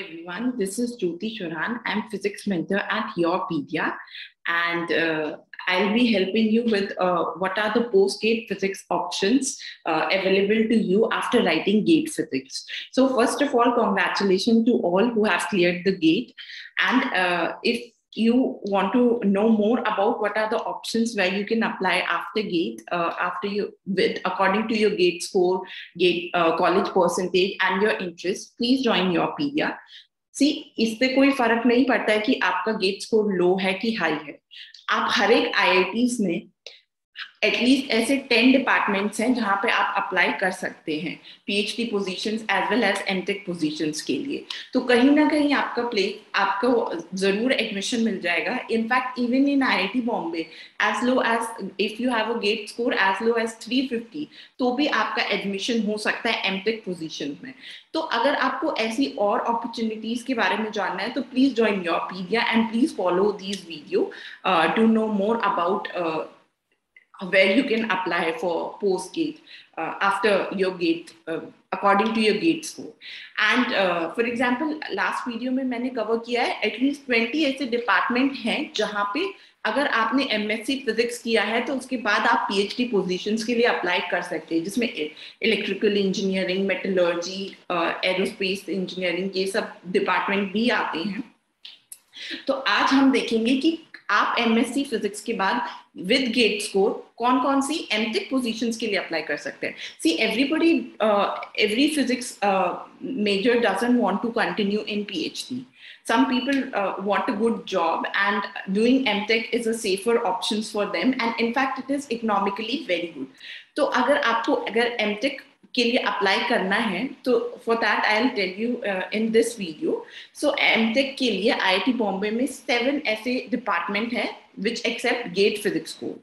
everyone. This is Jyoti Shuran. I'm physics mentor at Yourpedia, and uh, I'll be helping you with uh, what are the post-gate physics options uh, available to you after writing gate physics. So first of all, congratulations to all who have cleared the gate. And uh, if you want to know more about what are the options where you can apply after gate uh, after you with according to your gate score gate uh, college percentage and your interest please join your pedia सी इससे कोई फ़र्क नहीं पड़ता है कि आपका gate score low है कि हाई है आप हर एक iits में एटलीस्ट ऐसे टेन डिपार्टमेंट्स हैं जहाँ पे आप अप्लाई कर सकते हैं PhD positions as well as MTech positions के लिए। तो कहीं ना कहीं आपका प्लेस आपको ज़रूर एडमिशन मिल जाएगा। In fact even in IIT Bombay as low as if you have a GATE score as low as 350 तो भी आपका एडमिशन हो सकता है एमटेक पोजीशन में। तो अगर आपको ऐसी और अपॉर्चुनिटीज़ के बारे में जानना है तो please join your pedia and please follow these video to know more about where you can apply for post gate uh, after your gate uh, according to your gate score and uh, for example last video में मैंने cover किया है at least 20 ऐसे department हैं जहाँ पे अगर आपने एमएससी फिजिक्स किया है तो उसके बाद आप पीएचडी पोजीशंस के लिए अप्लाई कर सकते हैं जिसमें electrical engineering metallurgy aerospace engineering ये सब डिपार्टमेंट भी आते हैं तो आज हम देखेंगे कि आप एम एस सी फिजिक्स के बाद विद गेट स्कोर कौन कौन सी एम टेक पोजिशन के लिए अप्लाई कर सकते हैं? See everybody every physics major doesn't want to continue in P PhD some people want a good job and doing M Tech is a safer options for them and in fact it is economically very good तो अगर आपको, अगर M take के लिए apply करना है तो for that I tell you in this video so MTech के लिए आईआईटी बॉम्बे में सेवन ऐसे डिपार्टमेंट है विच एक्सेप्ट गेट फिजिक्स को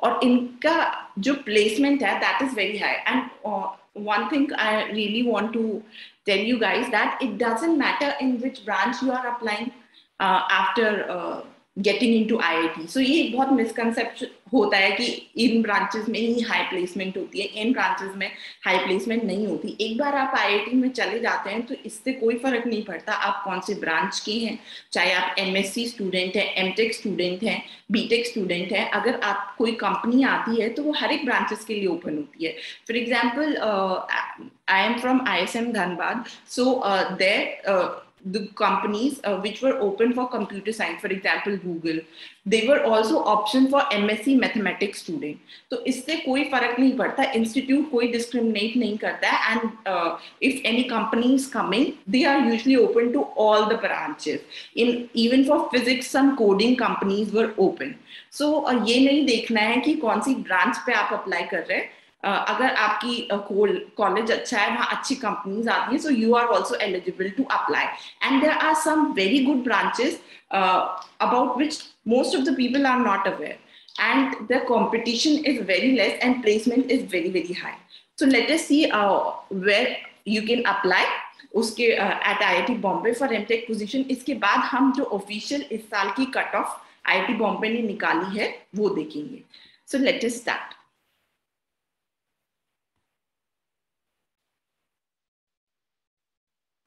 और इनका जो प्लेसमेंट है that is very high and one thing I really want to tell you guys that it doesn't matter in which branch you are after uh, getting in to I I T so ये बहुत misconception होता है कि इन branches में ही high placement होती है, इन branches में हाई प्लेसमेंट नहीं होती। एक बार आप आई आई टी में चले जाते हैं तो इससे कोई फ़र्क नहीं पड़ता आप कौन से ब्रांच के हैं। चाहे आप एम एस सी स्टूडेंट हैं एम टेक स्टूडेंट हैं बी टेक स्टूडेंट हैं, अगर आप, कोई कंपनी आती है तो वो हर एक ब्रांचेस के लिए ओपन होती है। For example I am from I S M Dhanbad so there the companies uh, which were open for computer science for example google they were also option for msc mathematics student. तो इससे कोई फ़र्क नहीं पड़ता institute कोई discriminate नहीं करता है and if any company is coming they are usually open to all the branches in even for physics some coding companies were open so ये नहीं देखना है कि कौन सी ब्रांच पे आप अप्लाई कर रहे हैं। अगर आपकी कॉलेज अच्छा है वहाँ अच्छी कंपनीज़ आती हैं so you are also eligible to apply and there are some very good branches about which most of the people are not aware and the competition is very less and placement is very very high. So let us see uh, you can apply. उसके at I I T Bombay for MTech position इसके बाद हम जो official इस साल की cut off I I T Bombay ने निकाली है वो देखेंगे. So let's start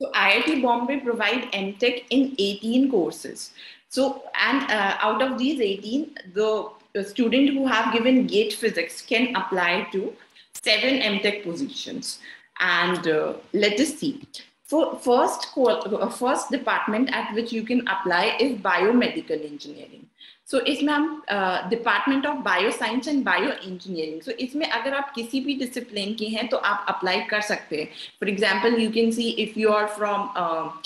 So IIT Bombay provide MTech in 18 courses. So, and uh, out of these 18, the, student who have given GATE physics can apply to seven MTech positions. And uh, let us see. For first, uh, first department at which you can apply is biomedical engineering. so, इसमें हम department of bio science and bio engineering so इसमें अगर आप किसी भी discipline के हैं तो आप अप्लाई कर सकते हैं for example you can see if you are from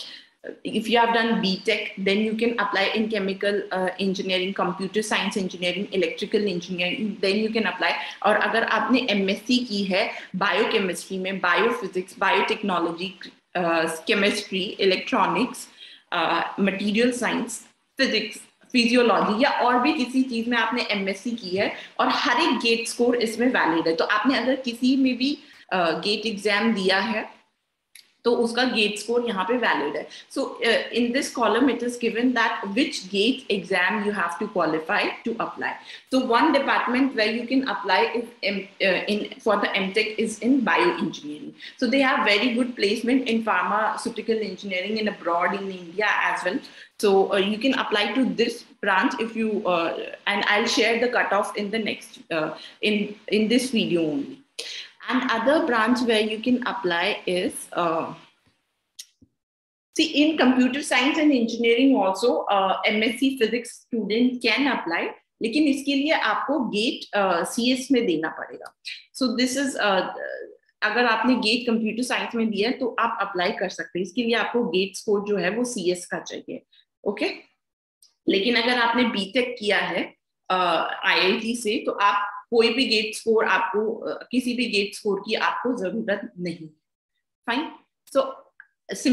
if you have done BTech, then you can apply in chemical uh, engineering, computer science engineering, electrical engineering, then you can apply. और अगर आपने MSc की है biochemistry में biophysics, biotechnology, uh, chemistry, electronics, uh, material science, physics, physiology या और भी किसी चीज़ में आपने एमएससी की है और हर एक गेट स्कोर इसमें वैलिड है। तो आपने अगर किसी में भी गेट uh, एग्ज़ाम दिया है तो उसका गेट स्कोर यहाँ पे वैलिड है so in this column it is given that which GATE exam you have to qualify to apply so one department where you can apply is uh, in for the mtech is in bioengineering so they have very good placement in pharmaceutical engineering and abroad in india as well so uh, you can apply to this branch if you uh, and i'll share the cutoff in the next uh, in in this video only And other branch where you can apply is, uh, see in computer science and engineering also, uh, MSc physics student can apply. लेकिन इसके लिए आपको gate C S में देना पड़ेगा सो this is अगर आपने gate computer science में दिया है तो आप अप्लाई कर सकते हैं इसके लिए आपको गेट स्कोर जो है वो सी एस का चाहिए ओके? लेकिन अगर आपने बीटेक किया है आईआईटी uh, से तो आप कोई भी गेट स्कोर आपको किसी भी गेट स्कोर की आपको ज़रूरत नहीं fine so as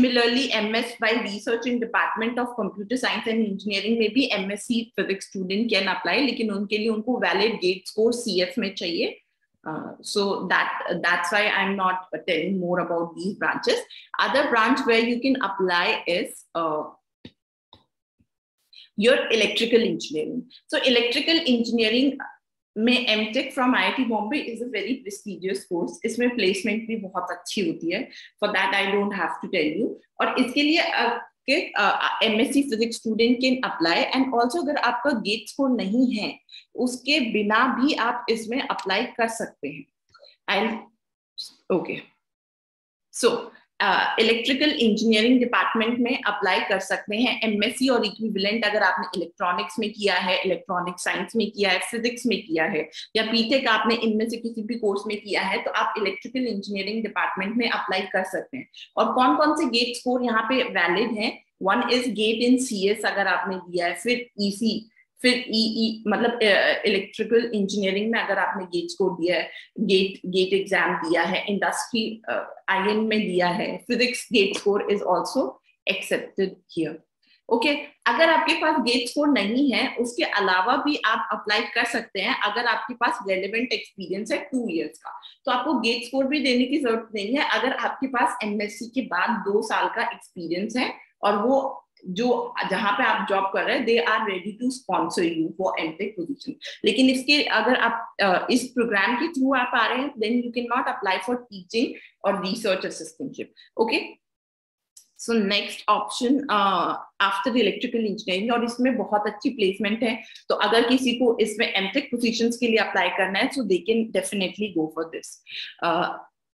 by research in department of computer science and engineering में भी see physics student can apply लेकिन उनके लिए उनको गेट स्कोर सी एफ़ में चाहिए Uh, so that that's why i'm not telling more about these branches other branch where you can apply is uh, your electrical engineering so electrical engineering में M tech from I I T Bombay is a very prestigious course इसमें placement भी बहुत अच्छी होती है. For that I don't have to tell you और इसके लिए M S C physics student can apply and also अगर आपका गेट स्कोर नहीं है, उसके बिना भी आप इसमें अप्लाई कर सकते हैं. I okay so electrical engineering department में अप्लाई कर सकते हैं एमएससी और इक्विवेलेंट अगर आपने इलेक्ट्रॉनिक्स में किया है इलेक्ट्रॉनिक साइंस में किया है फिजिक्स में किया है, या बीटेक आपने इनमें से किसी भी कोर्स में किया है तो आप इलेक्ट्रिकल इंजीनियरिंग डिपार्टमेंट में अप्लाई कर सकते हैं। और कौन कौन से गेट स्कोर यहाँ पे वैलिड है? One is GATE in CS अगर आपने दिया है, फिर ईसी e फिर ई e, ई e, मतलब इलेक्ट्रिकल इंजीनियरिंग में अगर आपने गेट स्कोर दिया है गेट गेट एग्ज़ाम दिया है इंडस्ट्री आईएन में दिया है physics GATE score is also accepted here okay अगर आपके पास गेट स्कोर नहीं है उसके अलावा भी आप अप्लाई कर सकते हैं अगर आपके पास रेलिवेंट एक्सपीरियंस है टू इयर्स का। तो आपको गेट स्कोर भी देने की ज़रूरत नहीं है। अगर आपके पास एमएससी के बाद दो साल का एक्सपीरियंस है और वो जो जहाँ पे आप जॉब कर रहे हैं they are ready to sponsor you for MTech position लेकिन इसके अगर आप इस प्रोग्राम के थ्रू आप आ रहे हैं then you can not apply for teaching और research assistantship okay so next option after electrical engineering और इसमें बहुत अच्छी प्लेसमेंट है। तो अगर किसी को इसमें एमटेक पोजीशंस के लिए अप्लाई करना है so they can definitely go for this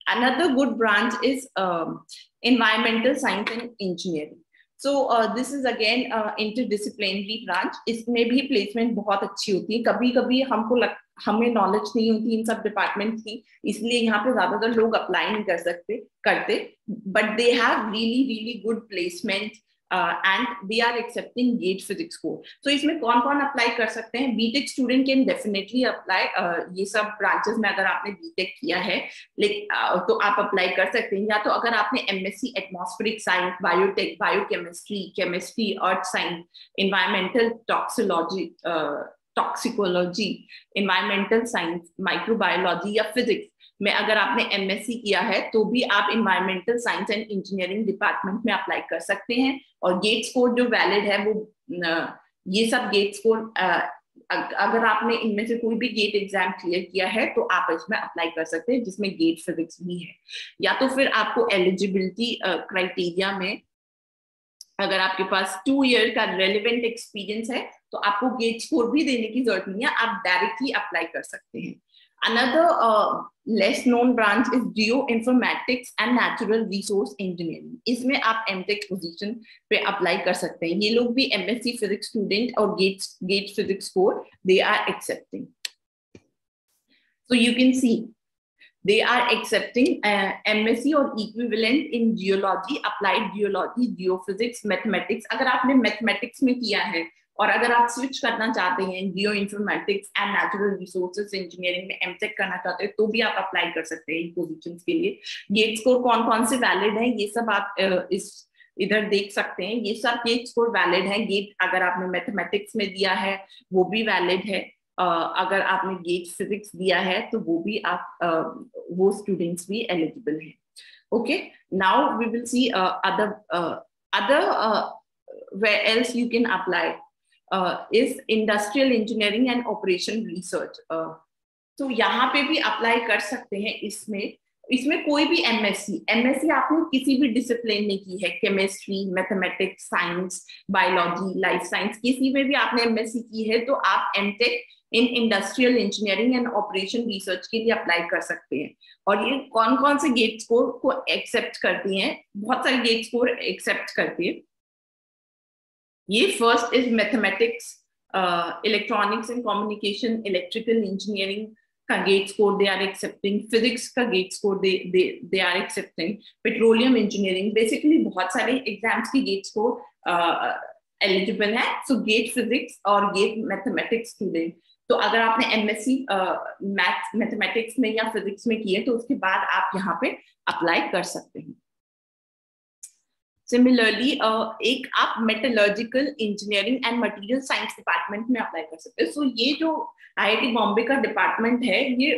another good branch is um, science and engineering. So this is again interdisciplinary branch इसमें भी प्लेसमेंट बहुत अच्छी होती है। कभी कभी हमको लग, हमें नॉलेज नहीं होती इन सब डिपार्टमेंट की इसलिए यहाँ पे ज़्यादातर लोग अप्लाई नहीं कर सकते करते but they have really really good placement and they are accepting GATE physics को। तो इसमें कौन कौन अप्लाई कर सकते हैं? BTech student can definitely apply ये सब ब्रांचेस में अगर आपने बीटेक किया है uh, तो आप अप्लाई कर सकते हैं। या तो अगर आपने MSc atmospheric science biotech biochemistry chemistry earth science environmental toxicology toxicology environmental science microbiology या फिजिक्स में अगर आपने एमएससी किया है तो भी आप environmental science and engineering department में अप्लाई कर सकते हैं। और गेट स्कोर जो वैलिड है वो ये सब गेट स्कोर अगर आपने इनमें से कोई भी गेट एग्ज़ाम क्लियर किया है तो आप इसमें अप्लाई कर सकते हैं, जिसमें गेट फिजिक्स भी है। या तो फिर आपको एलिजिबिलिटी क्राइटेरिया में अगर आपके पास टू ईयर का रेलिवेंट एक्सपीरियंस है तो आपको गेट स्कोर भी देने की ज़रूरत नहीं है, आप डायरेक्टली अप्लाई कर सकते हैं। Another uh, less known branch is geoinformatics and natural resource engineering. इसमें आप एमटेक पोजीशन पे अप्लाई कर सकते हैं ये लोग भी एमएससी फिजिक्स स्टूडेंट और GATE GATE physics core they are accepting so you can see they are accepting uh, MSc or equivalent in geology, applied geology, geophysics, mathematics. अगर आपने mathematics में किया है और अगर आप स्विच करना चाहते हैं geo informatics and natural resources engineering में एमटेक करना चाहते हैं तो भी आप अप्लाई कर सकते हैं इन पोजीशंस के लिए। गेट स्कोर कौन कौन से वैलिड है ये सब आप इस इधर देख सकते हैं। ये सब गेट स्कोर वैलिड है। गेट अगर आपने मैथमेटिक्स में दिया है वो भी वैलिड है। Uh, अगर आपने गेट फिजिक्स दिया है तो वो भी आप uh, वो स्टूडेंट्स भी एलिजिबल हैं। Okay see uh, other uh, other uh, where else you can apply industrial engineering and operation research. Uh, तो यहाँ पे भी अप्लाई कर सकते हैं इसमें। इसमें कोई भी एमएससी एमएससी आपने किसी भी डिसिप्लिन में की है chemistry mathematics science biology life science किसी में भी आपने एमएससी की है तो आप MTech in industrial engineering and operation research के लिए अप्लाई कर सकते हैं। और ये कौन कौन से गेट स्कोर को एक्सेप्ट करती हैं? बहुत सारे गेट स्कोर एक्सेप्ट करती है। ये first is mathematics electronics and communication electrical engineering का GATE score they are accepting physics का GATE score they are accepting petroleum engineering basically बहुत सारे एग्ज़ाम्स की गेट स्कोर एलिजिबल है सो गेट फिजिक्स और गेट मैथमेटिक्स स्टूडेंट तो अगर आपने एमएससी मैथ मैथमेटिक्स में या फिजिक्स में किए तो उसके बाद आप यहाँ पे अप्लाई कर सकते हैं। सिमिलरली uh, एक आप metallurgical engineering and material science department में अप्लाई कर सकते हो। सो ये जो आईआईटी बॉम्बे का डिपार्टमेंट है ये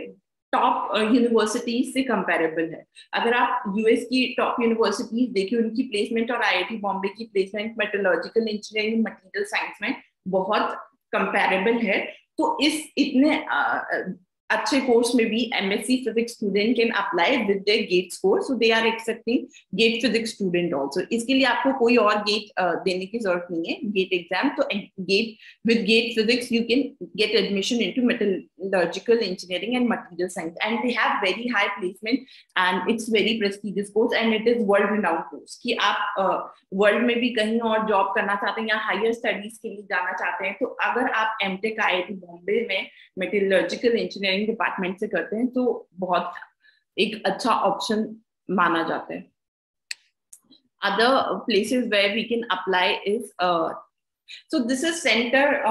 टॉप यूनिवर्सिटीज uh, से कंपेरेबल है। अगर आप यूएस की टॉप यूनिवर्सिटीज देखिए उनकी प्लेसमेंट और आईआईटी बॉम्बे की placement metallurgical engineering material science में बहुत कंपेरेबल है। तो इस इतने uh, अच्छे कोर्स में भी MSc physics student can apply with their GATE score so they are accepting GATE physics student also इसके लिए आपको कोई और गेट देने की ज़रूरत नहीं है। गेट एग्ज़ाम तो GATE with GATE physics you can get admission into metallurgical engineering and material science and they have very high placement and it's very prestigious course and it is world renowned course कि आप world uh, में भी कहीं और job करना चाहते हैं या हायर स्टडीज़ के लिए जाना चाहते हैं तो अगर आप एमटेक आईआईटी बॉम्बे में मेटलर्जिकल इंजीनियरिंग इंजीनियरिंग डिपार्टमेंट से करते हैं तो बहुत एक अच्छा ऑप्शन माना जाता है। Other places where we can apply is so this is centre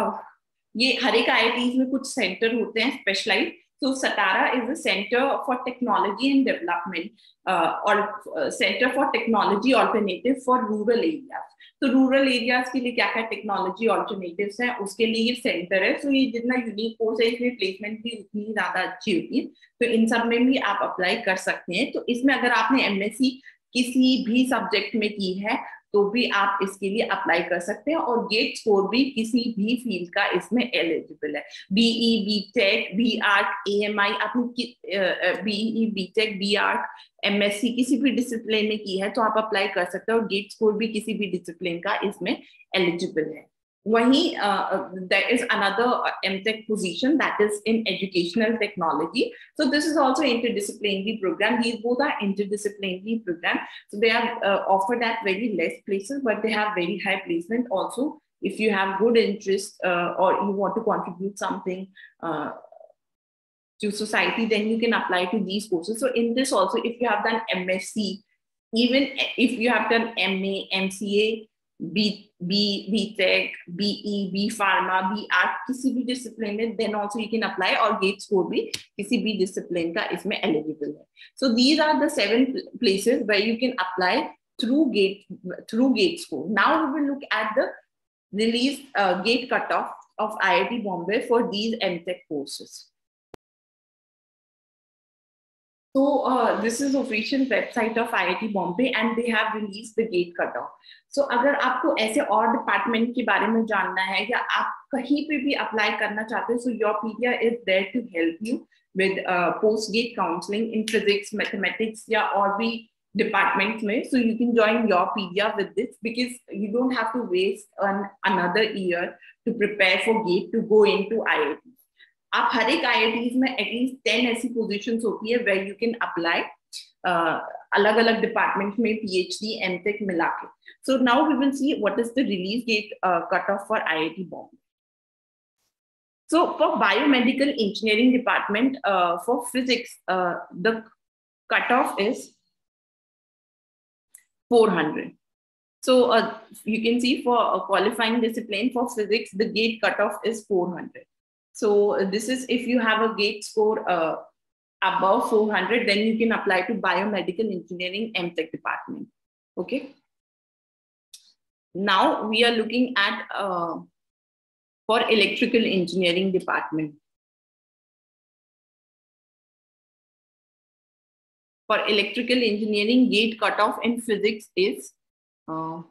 ये हर एक आई में कुछ सेंटर होते हैं specialise so CTARA is a centre for technology and development और centre for technology alternative for rural area तो रूरल एरियाज़ के लिए क्या क्या टेक्नोलॉजी ऑल्टरनेटिव है, उसके लिए ये सेंटर है। सो ये जितना यूनिक कोर्स है, इसमें प्लेसमेंट भी उतनी ज़्यादा अच्छी होती है तो इन सब में भी आप अप्लाई कर सकते हैं। तो इसमें अगर आपने एमएससी किसी भी सब्जेक्ट में की है तो भी आप इसके लिए अप्लाई कर सकते हैं और गेट स्कोर भी किसी भी फ़ील्ड का इसमें एलिजिबल है। BE B tech B arch A M I आपने BE B tech B arch M S C किसी भी डिसिप्लिन में की है तो आप अप्लाई कर सकते हैं और गेट स्कोर भी किसी भी डिसिप्लिन का इसमें एलिजिबल है। Wahi, uh, there is another MTech position that is in educational technology. So this is also interdisciplinary program. These both are interdisciplinary program. So they are uh, offered at very less places, but they have very high placement also. If you have good interest uh, or you want to contribute something uh, to society, then you can apply to these courses. So in this also, if you have done MSc, even if you have done MA, MCA, B B B Tech, B E, B Pharma, B किसी भी discipline में then also you can apply और GATE score भी किसी भी discipline का इसमें eligible है। So these are the seven places way you can apply through GATE through GATE score now you will look at the release GATE cut off of I I T Bombay for these M tech courses So uh, this is official website of IIT Bombay and they have released the gate cutoff. So अगर आपको ऐसे और department के बारे में जानना है या आप कहीं पे भी अप्लाई करना चाहते हैं Yourpedia is there to help you with uh, post gate counseling in physics, mathematics या और भी departments में so you can join Yourpedia with this because you don't have to waste an, another year to prepare for gate to go into IIT. आप हर एक I में at least ten ऐसी position होती है वे यू कैन अप्लाई अलग अलग department में P H D M tech मिला के। So now we will see what is the release GATE cut off for I I T Bombay so for biomedical engineering department for physics the cut off is four hundred so you can see for qualifying discipline for physics the GATE cut off is four hundred So this is if you have a gate score uh, above 400, then you can apply to biomedical engineering MTech department. Okay. Now we are looking at uh, for electrical engineering department. for electrical engineering gate cutoff in physics is uh,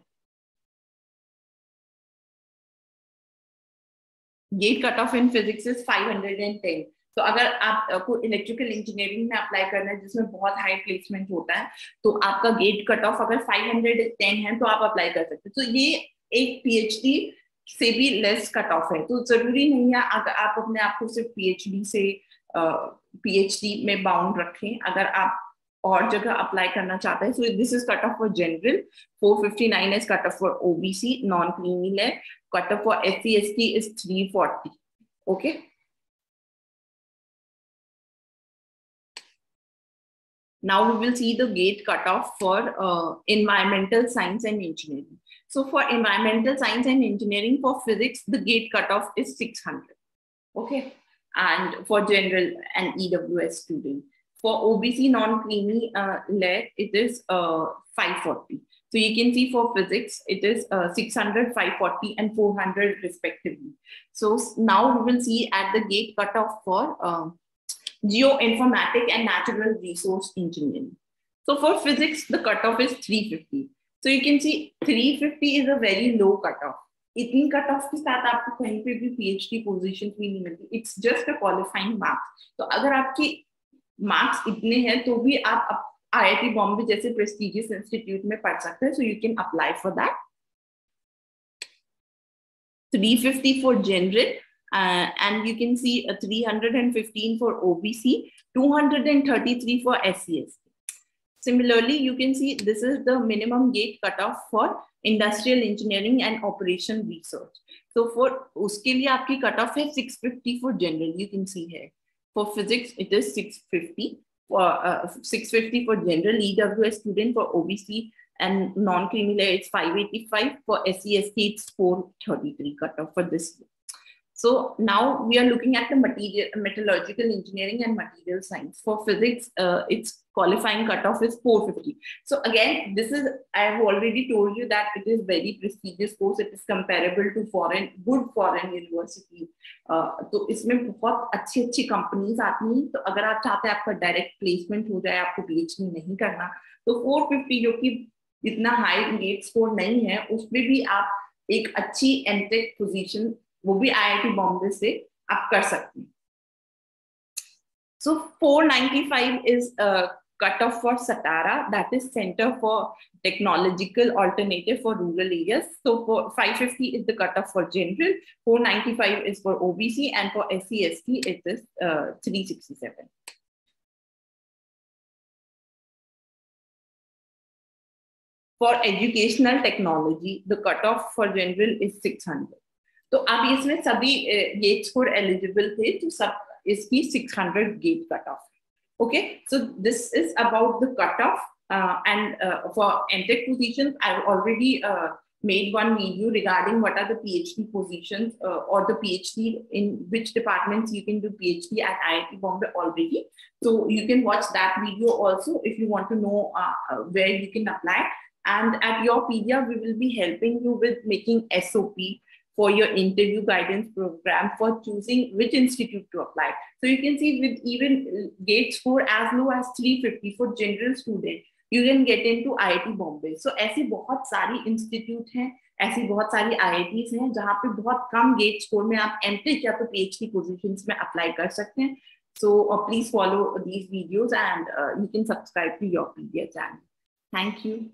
gate cutoff in physics is 510 तो अगर आपको electrical engineering में apply करना है, जिसमें बहुत high placement होता है तो आपका गेट कट ऑफ़ अगर 510 है तो आप अप्लाई कर सकते हैं। तो ये एक पीएचडी से भी लेस कट ऑफ़ है। तो ज़रूरी नहीं है अगर आप अपने आप को सिर्फ़ पीएचडी से पीएचडी में बाउंड रखें। अगर आप और जगह अप्लाई करना चाहते हैं so this is cut off for general 459 is cut off for OBC non creamy है cutoff for SCST is 340. Okay. Now we will see the gate cutoff for uh, environmental science and engineering. So for environmental science and engineering, for physics, the gate cutoff is 600. Okay. And for general and EWS student. For OBC non-creamy uh, layer, it is uh, 540. So you can see for physics, it is uh, 600, 540, and 400 respectively. So now we will see at the gate cutoff for uh, geoinformatics and natural resource engineering. So for physics, the cutoff is 350. So you can see 350 is a very low cutoff. इतनी cut off के साथ आपको कहीं पे भी PhD position भी नहीं मिलती it's just a qualifying marks तो अगर आपकी मार्क्स इतने हैं तो भी आप आईआईटी बॉम्बे जैसे प्रेस्टिजियस में पढ़ सकते हैं so you can apply for that 350 for general and you can see 315 for OBC 233 for SC ST similarly you can see this is the minimum GATE cut off for industrial engineering and operation research so for उसके लिए आपकी cut off है 650 for general you can see है. For physics it is 650 For uh, 650 for general EWS student, for OBC and non-creamy layer, it's 585. For SCST, it's 433 cutoff for this so now we are looking at the material, metallurgical engineering and material science. For physics, uh, its qualifying cutoff is 450. So again, this is, I have already told you that it is very prestigious course. It is comparable to foreign, good foreign university. Uh, तो इसमें बहुत अच्छी अच्छी companies आती हैं तो अगर आप चाहते हैं आपका डायरेक्ट प्लेसमेंट हो जाए आपको पीएचडी नहीं करना तो 450 जो कि इतना हाई गेट स्कोर नहीं है उसमें भी आप एक अच्छी एमटेक पोजीशन वो भी आईआईटी बॉम्बे से आप कर सकते हैं so 495 is cut off for Satara, that is Center for Technological Alternative for Rural Areas. So for 550 is the cutoff for general, 495 is for OBC, and for SCST it is uh, 367. For educational technology, the cutoff for general is 600. तो आप इसमें सभी gate score eligible थे तो सब इसकी 600 GATE cut off okay so this is about the cut off and uh, for MTech positions, I've already uh, made one video regarding what are the PhD positions uh, or the PhD in which departments you can do PhD at IIT Bombay already. So you can watch that video also if you want to know uh, where you can apply. And at your PDA, we will be helping you with making SOP for your interview guidance program for choosing which institute to apply. So you can see with even gate score as low as 350 for general student, you can get into IIT Bombay. So ऐसी बहुत सारी institute हैं ऐसी बहुत सारी IITs हैं जहाँ पे बहुत कम गेट स्कोर में आप एमटेक या तो पीएचडी पोजीशंस में अप्लाई कर सकते हैं so uh, please follow these videos and uh, you can subscribe to your PDF channel. Thank you.